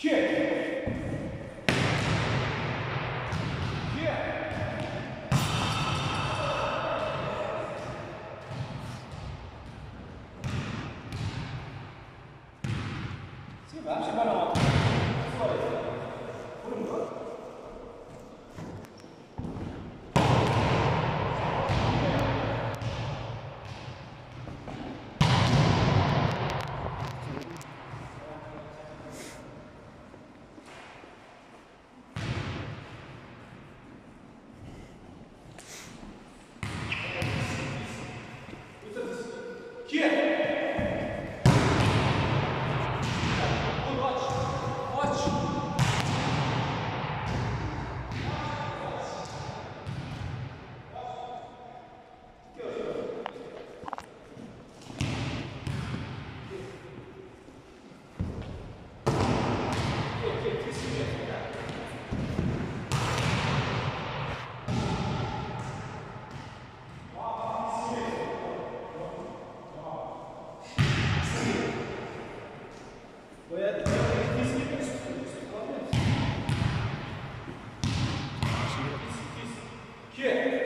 Kick. Sì, va, se va no. Fuori. Pure un po'. Kick.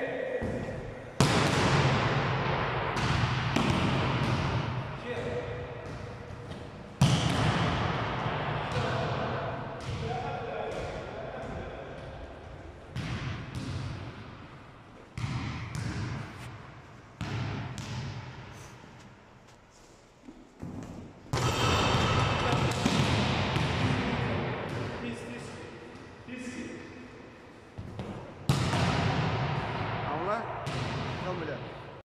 Tamam öyle.